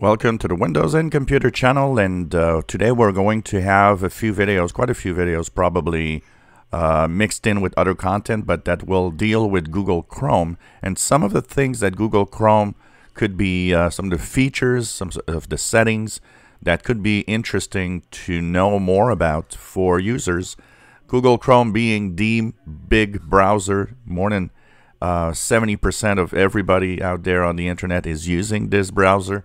Welcome to the Windows and Computer channel and uh, today we're going to have a few videos, quite a few videos probably uh, mixed in with other content but that will deal with Google Chrome and some of the things that Google Chrome could be uh, some of the features, some of the settings that could be interesting to know more about for users. Google Chrome being the big browser, more than 70% uh, of everybody out there on the internet is using this browser.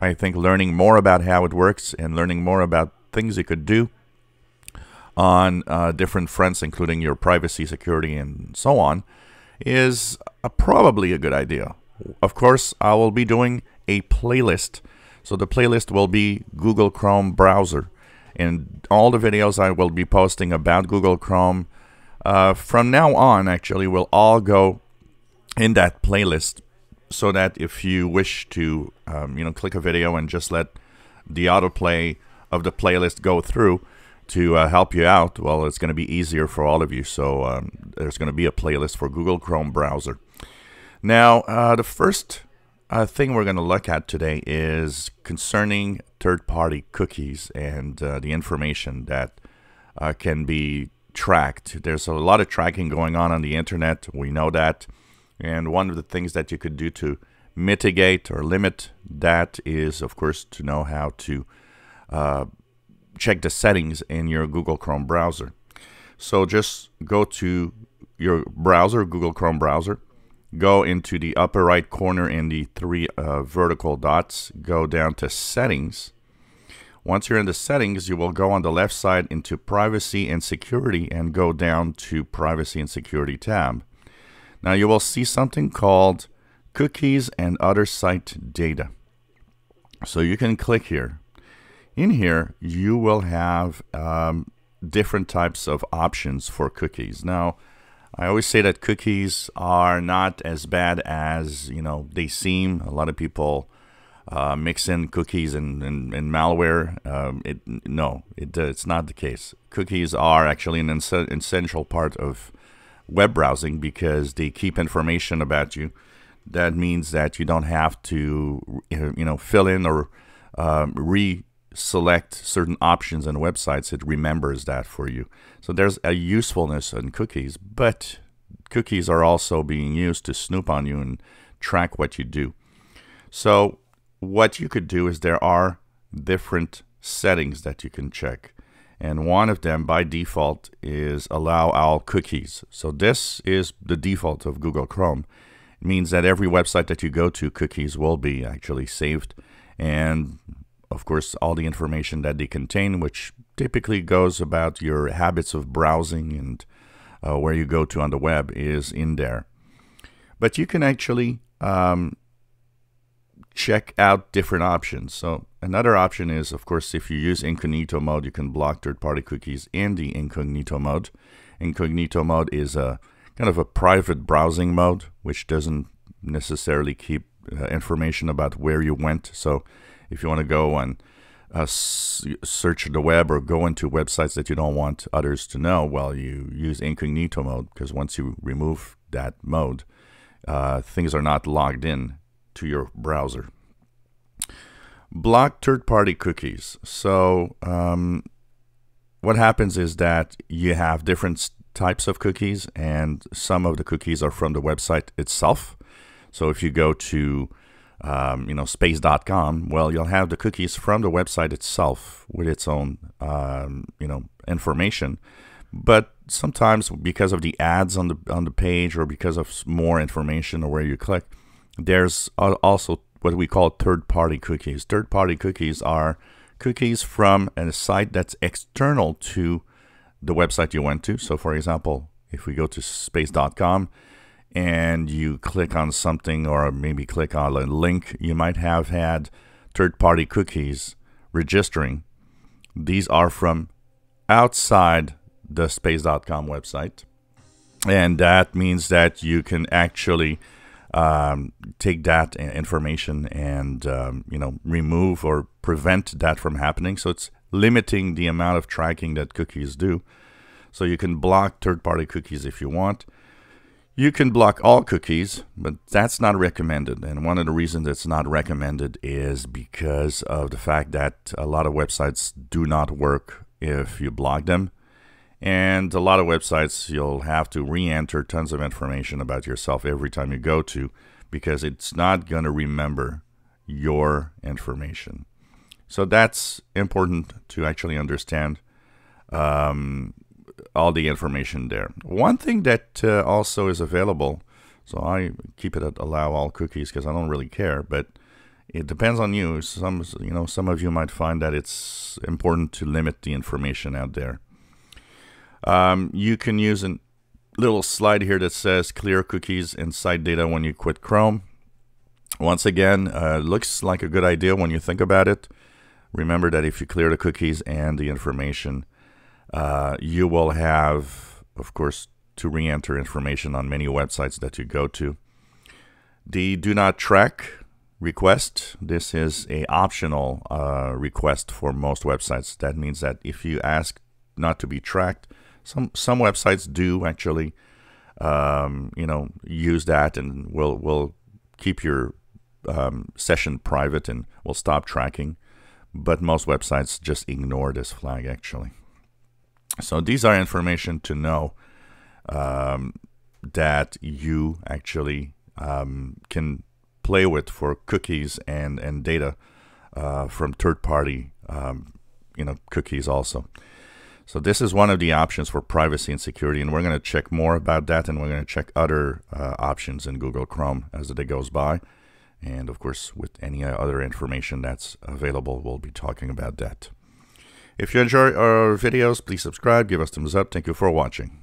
I think learning more about how it works and learning more about things you could do on uh, different fronts, including your privacy, security, and so on, is a, probably a good idea. Of course, I will be doing a playlist. So the playlist will be Google Chrome browser. And all the videos I will be posting about Google Chrome uh, from now on actually will all go in that playlist so that if you wish to, um, you know, click a video and just let the autoplay of the playlist go through to uh, help you out, well, it's going to be easier for all of you. So um, there's going to be a playlist for Google Chrome browser. Now, uh, the first uh, thing we're going to look at today is concerning third-party cookies and uh, the information that uh, can be tracked. There's a lot of tracking going on on the internet. We know that. And one of the things that you could do to mitigate or limit that is, of course, to know how to uh, check the settings in your Google Chrome browser. So just go to your browser, Google Chrome browser, go into the upper right corner in the three uh, vertical dots, go down to settings. Once you're in the settings, you will go on the left side into privacy and security and go down to privacy and security tab. Now you will see something called cookies and other site data. So you can click here. In here, you will have um, different types of options for cookies. Now, I always say that cookies are not as bad as you know they seem. A lot of people uh, mix in cookies and, and, and malware. Um, it no, it, uh, it's not the case. Cookies are actually an essential part of web browsing because they keep information about you. That means that you don't have to, you know, fill in or um, re-select certain options on websites. It remembers that for you. So there's a usefulness in cookies, but cookies are also being used to snoop on you and track what you do. So what you could do is there are different settings that you can check and one of them by default is allow all cookies. So this is the default of Google Chrome. It means that every website that you go to, cookies will be actually saved. And of course, all the information that they contain, which typically goes about your habits of browsing and uh, where you go to on the web is in there. But you can actually um, check out different options. So another option is, of course, if you use incognito mode, you can block third-party cookies in the incognito mode. Incognito mode is a kind of a private browsing mode, which doesn't necessarily keep uh, information about where you went. So if you want to go and uh, search the web or go into websites that you don't want others to know, well, you use incognito mode because once you remove that mode, uh, things are not logged in to your browser. Block third-party cookies. So um, what happens is that you have different types of cookies and some of the cookies are from the website itself. So if you go to um, you know space.com, well you'll have the cookies from the website itself with its own um, you know information. But sometimes because of the ads on the on the page or because of more information or where you click, there's also what we call third-party cookies. Third-party cookies are cookies from a site that's external to the website you went to. So for example, if we go to space.com and you click on something or maybe click on a link, you might have had third-party cookies registering. These are from outside the space.com website. And that means that you can actually um, take that information and um, you know remove or prevent that from happening. So it's limiting the amount of tracking that cookies do. So you can block third-party cookies if you want. You can block all cookies, but that's not recommended. And one of the reasons it's not recommended is because of the fact that a lot of websites do not work if you block them. And a lot of websites you'll have to re enter tons of information about yourself every time you go to because it's not going to remember your information. So that's important to actually understand. Um, all the information there. One thing that uh, also is available, so I keep it at allow all cookies because I don't really care, but it depends on you. Some, you know, some of you might find that it's important to limit the information out there. Um, you can use a little slide here that says clear cookies and site data when you quit Chrome. Once again, uh, looks like a good idea when you think about it. Remember that if you clear the cookies and the information, uh, you will have, of course, to re-enter information on many websites that you go to. The do not track request, this is a optional uh, request for most websites. That means that if you ask not to be tracked, some some websites do actually, um, you know, use that and will will keep your um, session private and will stop tracking. But most websites just ignore this flag actually. So these are information to know um, that you actually um, can play with for cookies and and data uh, from third-party um, you know cookies also. So this is one of the options for privacy and security, and we're going to check more about that, and we're going to check other uh, options in Google Chrome as the day goes by. And of course, with any other information that's available, we'll be talking about that. If you enjoy our videos, please subscribe, give us thumbs up. Thank you for watching.